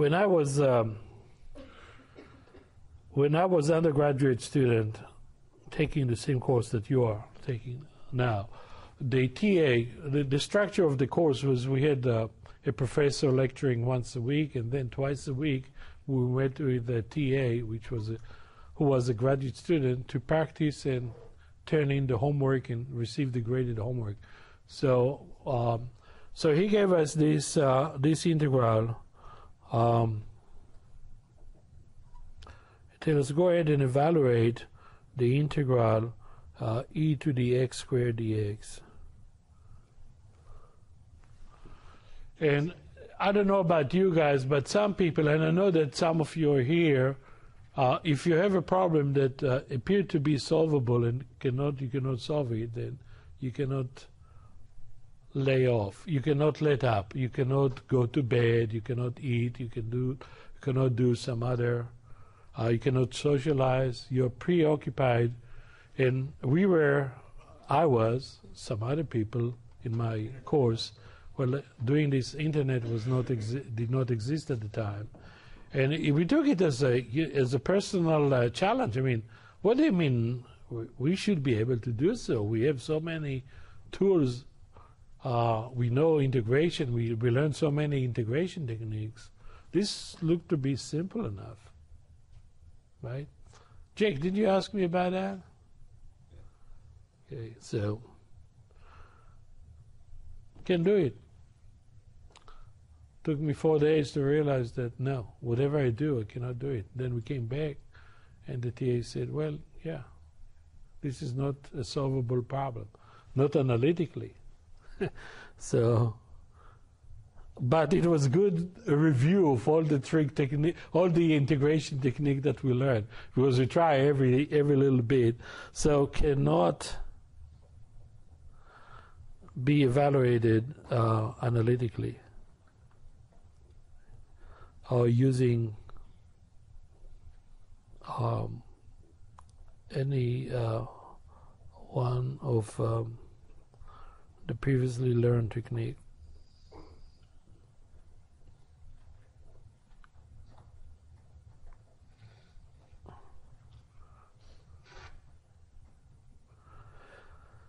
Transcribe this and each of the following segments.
when I was um, when I was undergraduate student taking the same course that you are taking now, the TA, the, the structure of the course was we had uh, a professor lecturing once a week, and then twice a week we went with the TA, which was a, who was a graduate student, to practice and turn in the homework and receive the graded homework. So, um, so he gave us this uh, this integral. Um, us go ahead and evaluate the integral uh, e to the x squared dx. And I don't know about you guys, but some people, and I know that some of you are here, uh, if you have a problem that uh, appears to be solvable and cannot, you cannot solve it, then you cannot lay off. You cannot let up. You cannot go to bed. You cannot eat. You can do, you cannot do some other. Uh, you cannot socialize. You're preoccupied, and we were, I was, some other people in my course well, doing this internet was not did not exist at the time, and we took it as a as a personal uh, challenge. I mean, what do you mean? We should be able to do so. We have so many tools. Uh, we know integration. We we learn so many integration techniques. This looked to be simple enough, right? Jake, did you ask me about that? Okay, so can do it. Took me four days to realize that no, whatever I do, I cannot do it. Then we came back, and the TA said, well, yeah, this is not a solvable problem, not analytically. so, but it was good review of all the trick technique, all the integration technique that we learned because we try every every little bit. So cannot be evaluated uh, analytically or using um, any uh, one of um, previously learned technique.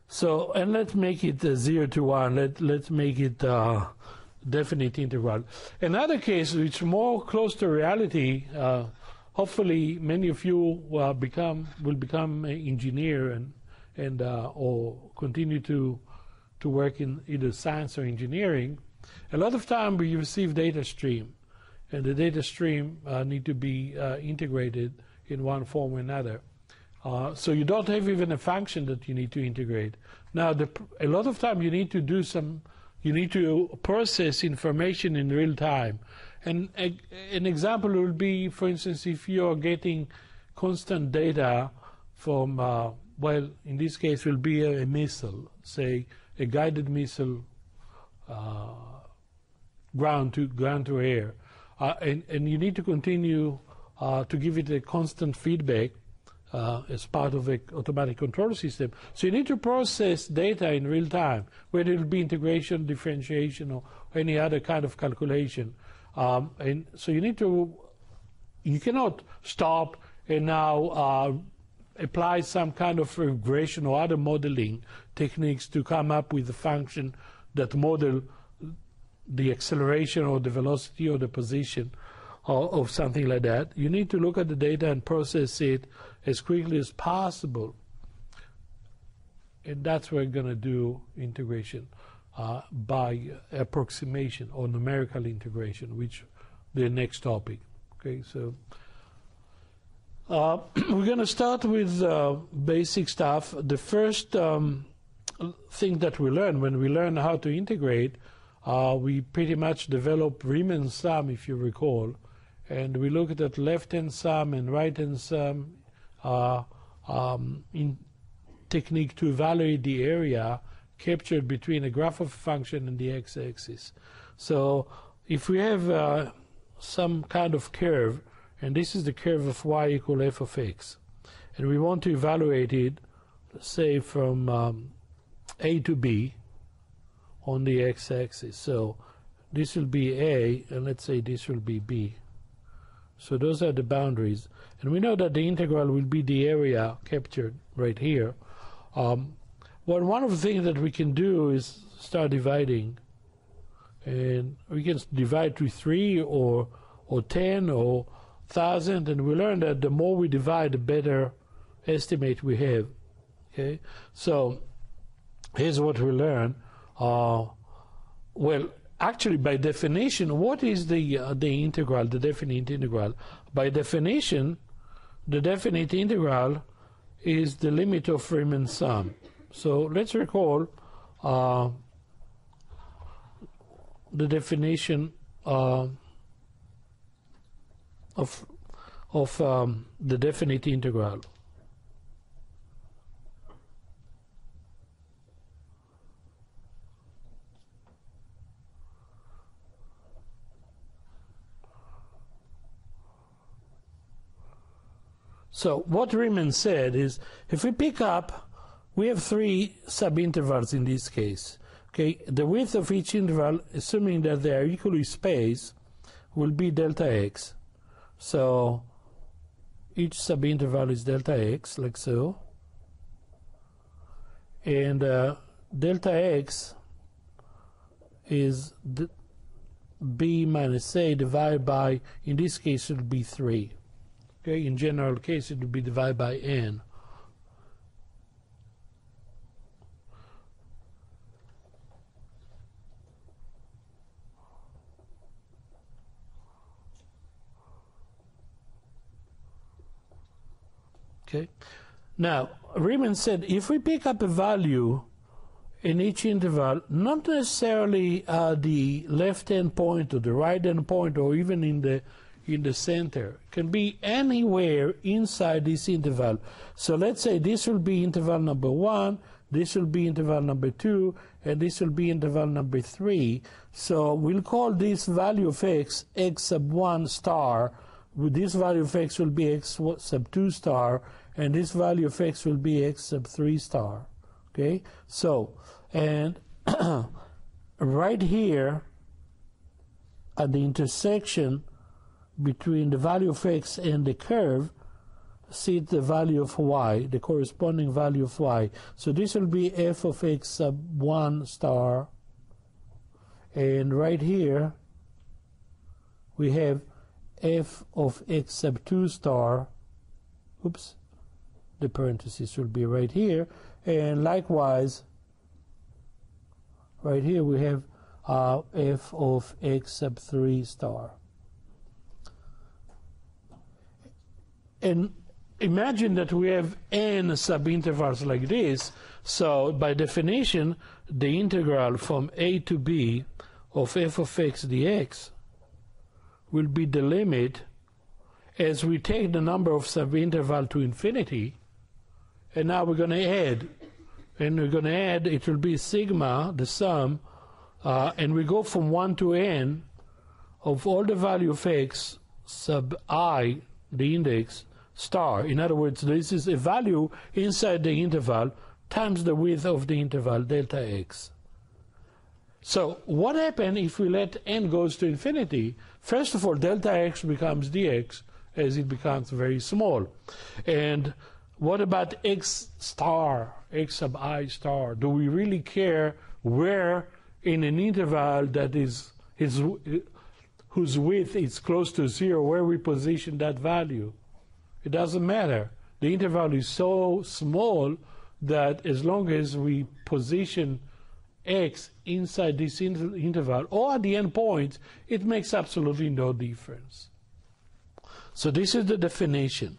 So, and let's make it uh, 0 to 1. Let, let's make it uh, definite interval. Another case which more close to reality, uh, hopefully many of you uh, become will become an engineer and and uh, or continue to to work in either science or engineering. A lot of time we receive data stream, and the data stream uh, need to be uh, integrated in one form or another. Uh, so you don't have even a function that you need to integrate. Now, the, a lot of time you need to do some you need to process information in real time. And a, an example would be, for instance, if you're getting constant data from, uh, well, in this case, will be a, a, missile, say a guided missile, uh, ground to ground to air, uh, and and you need to continue uh, to give it a constant feedback uh, as part of an automatic control system. So you need to process data in real time, whether it will be integration, differentiation, or any other kind of calculation. Um, and so you need to, you cannot stop and now uh, apply some kind of regression or other modeling techniques to come up with a function that model the acceleration or the velocity or the position of something like that. You need to look at the data and process it as quickly as possible. And that's where we're going to do integration uh, by approximation or numerical integration, which the next topic. Okay, so uh, we're going to start with uh, basic stuff. The first um, thing that we learn when we learn how to integrate, uh, we pretty much develop Riemann sum, if you recall, and we look at left-hand sum and right-hand sum uh, um, in technique to evaluate the area captured between a graph of a function and the x-axis. So if we have uh, some kind of curve, and this is the curve of y equal f of x, and we want to evaluate it, say from um, a to b on the x-axis. So this will be A, and let's say this will be B. So those are the boundaries. And we know that the integral will be the area captured right here. Um, well, one of the things that we can do is start dividing. And we can divide to 3 or, or 10 or 1,000. And we learn that the more we divide, the better estimate we have. Okay? So here's what we learn. Uh, well, actually, by definition, what is the uh, the integral, the definite integral? By definition, the definite integral is the limit of Riemann sum. So let's recall uh, the definition uh, of of um, the definite integral. So what Riemann said is, if we pick up, we have three subintervals in this case. Okay, the width of each interval, assuming that they are equally spaced, will be delta x. So each subinterval is delta x, like so. And uh, delta x is b minus a divided by, in this case, it will be 3. Okay, in general case, it would be divided by n. Okay. Now, Riemann said if we pick up a value in each interval, not necessarily uh, the left-hand point or the right-hand point or even in the in the center. It can be anywhere inside this interval. So let's say this will be interval number one, this will be interval number two, and this will be interval number three. So we'll call this value of x x sub 1 star. With this value of x will be x sub 2 star, and this value of x will be x sub 3 star. Okay? So, and right here at the intersection between the value of x and the curve, see the value of y, the corresponding value of y. So this will be f of x sub 1 star. And right here, we have f of x sub 2 star. Oops. The parenthesis will be right here. And likewise, right here we have uh, f of x sub 3 star. And imagine that we have n subintervals like this. So by definition, the integral from a to b of f of x dx will be the limit as we take the number of subinterval to infinity. And now we're going to add. And we're going to add, it will be sigma, the sum, uh, and we go from 1 to n of all the value of x sub i, the index, star. In other words, this is a value inside the interval times the width of the interval delta x. So what happens if we let n goes to infinity? First of all, delta x becomes dx as it becomes very small. And what about x star, x sub i star? Do we really care where in an interval that is, is whose width is close to zero, where we position that value? It doesn't matter. The interval is so small that as long as we position x inside this inter interval or at the end point, it makes absolutely no difference. So this is the definition.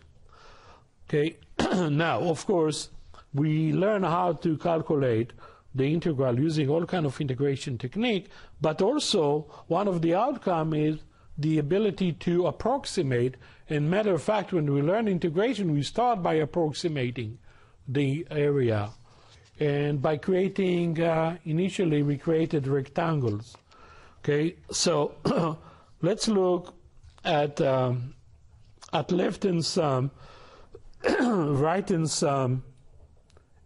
Okay. now, of course, we learn how to calculate the integral using all kind of integration technique, but also one of the outcome is the ability to approximate. And matter of fact, when we learn integration, we start by approximating the area. And by creating, uh, initially we created rectangles. Okay, so let's look at, um, at left hand sum, right hand sum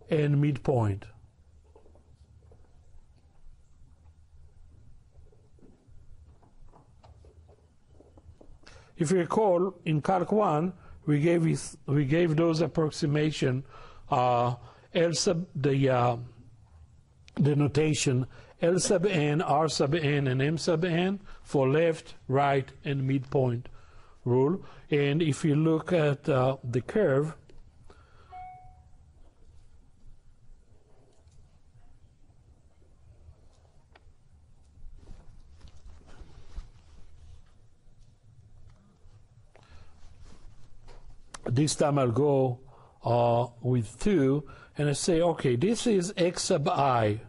and midpoint. If you recall, in Calc 1, we gave, we gave those approximation uh, L sub the, um, uh, the notation L sub n, R sub n, and M sub n for left, right, and midpoint rule. And if you look at uh, the curve, this time I'll go uh, with 2 and I say, okay, this is x sub i.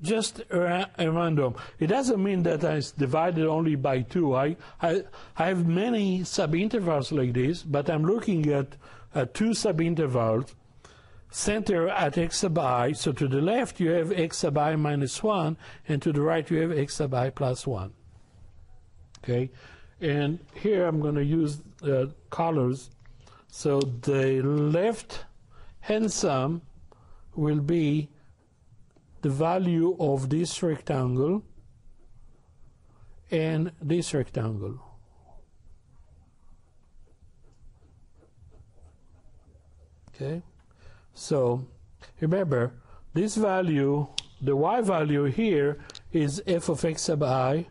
Just a, random. It doesn't mean that I divided only by 2. I, I, I have many subintervals like this, but I'm looking at, at two subintervals center at x sub i. So to the left you have x sub i minus 1, and to the right you have x sub i plus 1. Okay? And here I'm going to use uh, colors. So the left hand sum will be the value of this rectangle and this rectangle. Okay, so remember this value, the y value here is f of x sub i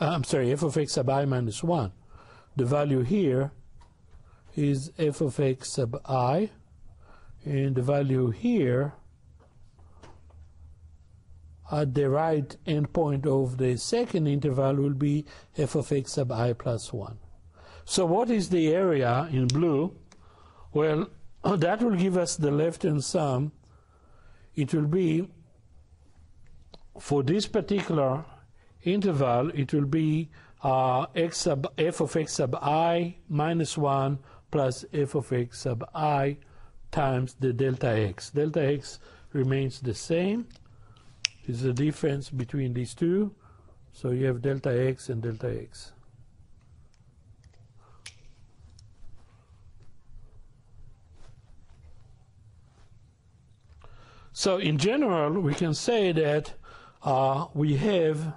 Uh, I'm sorry, f of x sub i minus 1. The value here is f of x sub i, and the value here at the right endpoint of the second interval will be f of x sub i plus 1. So what is the area in blue? Well, that will give us the left-hand sum. It will be, for this particular interval, it will be uh, x sub f of x sub i minus 1 plus f of x sub i times the delta x. Delta x remains the same. Is the difference between these two. So you have delta x and delta x. So in general, we can say that uh, we have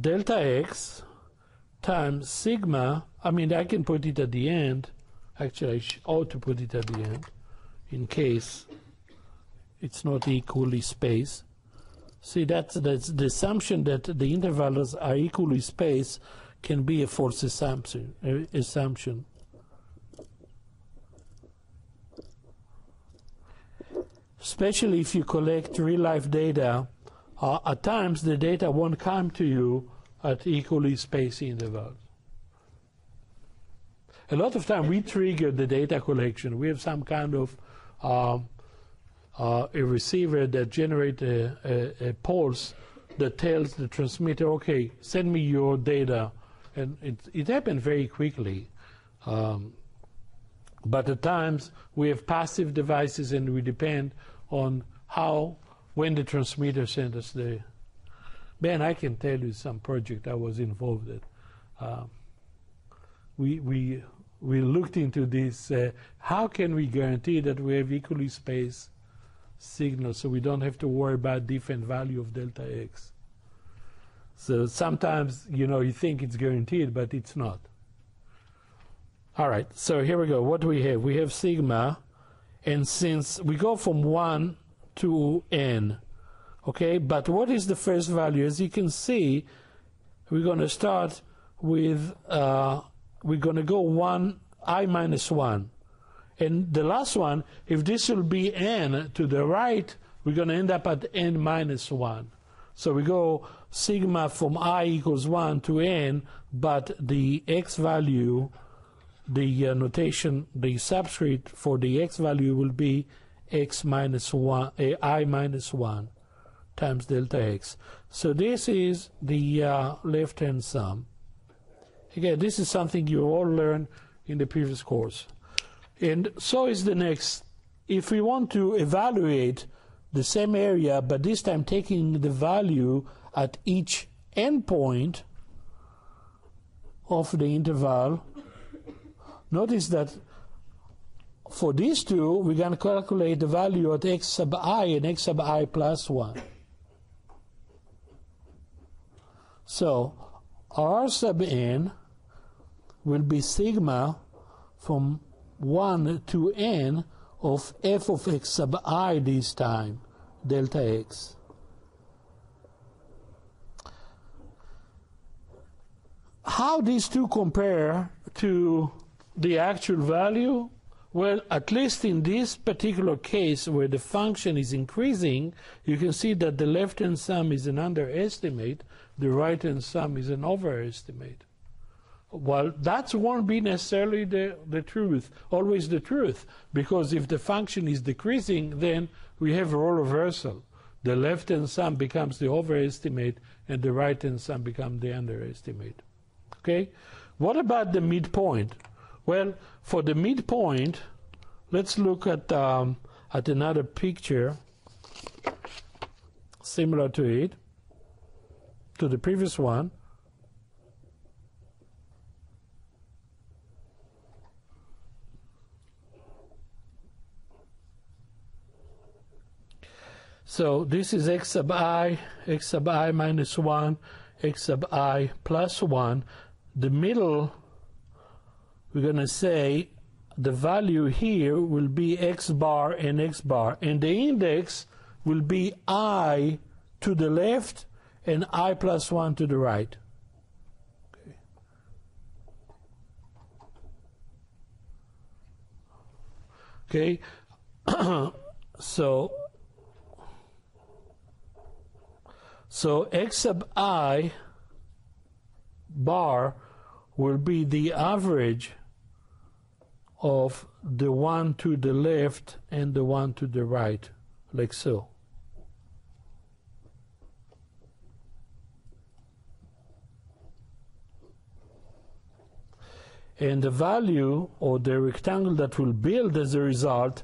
delta x times sigma, I mean, I can put it at the end. Actually, I ought to put it at the end in case it's not equally spaced. See, that's, that's the assumption that the intervals are equally spaced can be a false assumption. Assumption. Especially if you collect real life data uh, at times the data won't come to you at equally spaced intervals. A lot of time we trigger the data collection. We have some kind of um, uh, a receiver that generates a, a, a, pulse that tells the transmitter, okay, send me your data. And it, it happened very quickly. Um, but at times we have passive devices and we depend on how when the transmitter sends us the Ben, I can tell you some project I was involved in. Uh, we we we looked into this. Uh, how can we guarantee that we have equally spaced signals so we don't have to worry about different value of delta x? So sometimes you know you think it's guaranteed, but it's not. All right. So here we go. What do we have? We have sigma, and since we go from one to n. Okay, but what is the first value? As you can see, we're going to start with, uh, we're going to go 1, i minus 1. And the last one, if this will be n to the right, we're going to end up at n minus 1. So we go sigma from i equals 1 to n, but the x value, the uh, notation, the subscript for the x value will be x minus 1, uh, i minus 1 times delta x. So this is the uh, left-hand sum. Again, this is something you all learned in the previous course. And so is the next. If we want to evaluate the same area, but this time taking the value at each endpoint of the interval, notice that for these two, we're going to calculate the value at x sub i and x sub i plus 1. So r sub n will be sigma from 1 to n of f of x sub i this time, delta x. How these two compare to the actual value? Well, at least in this particular case where the function is increasing, you can see that the left-hand sum is an underestimate, the right-hand sum is an overestimate. Well, that won't be necessarily the, the truth, always the truth, because if the function is decreasing, then we have a role reversal. The left-hand sum becomes the overestimate, and the right-hand sum becomes the underestimate. Okay? What about the midpoint? Well, for the midpoint, let's look at, um, at another picture similar to it, to the previous one. So this is x sub i, x sub i minus 1, x sub i plus 1. The middle we're going to say the value here will be x bar and x bar, and the index will be i to the left and i plus 1 to the right. Okay, okay. so so x sub i bar will be the average of the one to the left and the one to the right, like so. And the value or the rectangle that will build as a result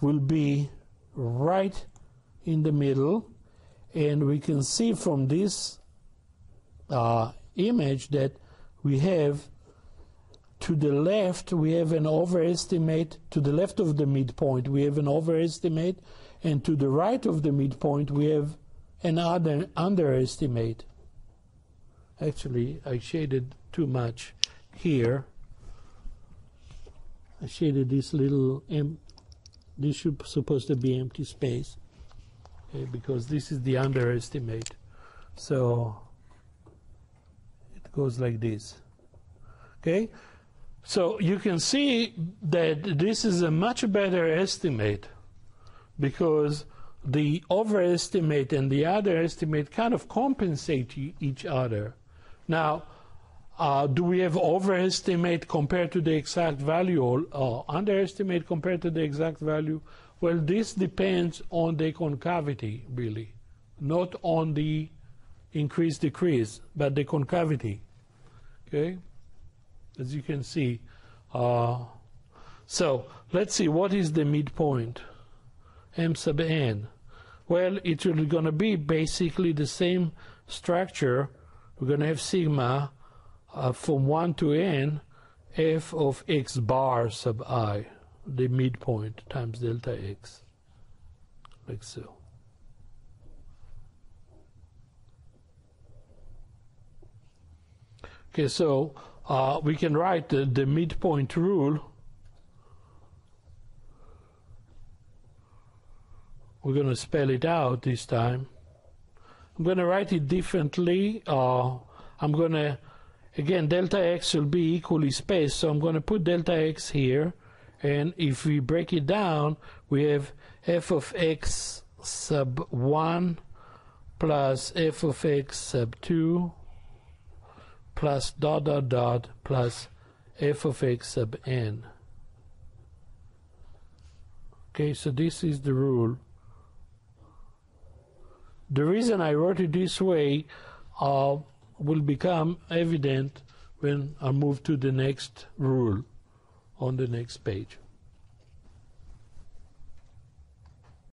will be right in the middle. And we can see from this uh, image that we have to the left, we have an overestimate. To the left of the midpoint, we have an overestimate. And to the right of the midpoint, we have an under, underestimate. Actually, I shaded too much here. I shaded this little, this should supposed to be empty space. Okay, because this is the underestimate. So it goes like this. Okay? So you can see that this is a much better estimate because the overestimate and the underestimate kind of compensate each other. Now, uh, do we have overestimate compared to the exact value or uh, underestimate compared to the exact value? Well, this depends on the concavity, really, not on the increase decrease, but the concavity. Okay? as you can see. Uh, so let's see, what is the midpoint? M sub n. Well, it's going to be basically the same structure. We're going to have sigma uh, from 1 to n f of x bar sub i, the midpoint times delta x, like so. Okay, so uh, we can write the, the midpoint rule. We're going to spell it out this time. I'm going to write it differently. Uh, I'm going to, again, delta x will be equally spaced, so I'm going to put delta x here. And if we break it down, we have f of x sub 1 plus f of x sub 2 plus dot dot dot plus f of x sub n. Okay, so this is the rule. The reason I wrote it this way uh, will become evident when I move to the next rule on the next page.